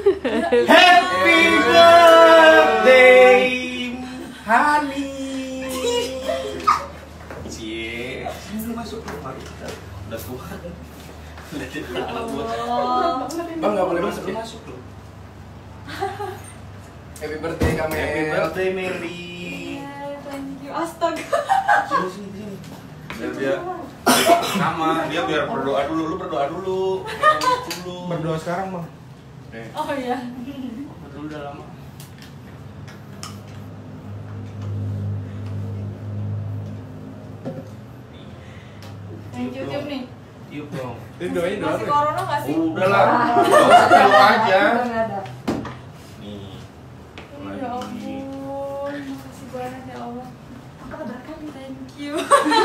Happy birthday, Hani. Cie, sini lu masuk lu mari kita udah tua. Bang nggak boleh masuk ya? masuk lu. Happy birthday kami. Happy birthday Mary. Thank you. Astaga. Sini sini sini. Biar dia sama dia biar berdoa dulu lu berdoa dulu Ngomong dulu Berdoa sekarang bang. Eh. Oh iya. berdoa udah lama. Thank you, Tiup nih. tiup dong. Ini doain doa Masih corona nggak sih? udah lah. tiup aja nih. Ya ampun, makasih banyak ya Allah. Apa kabar kalian? Thank you.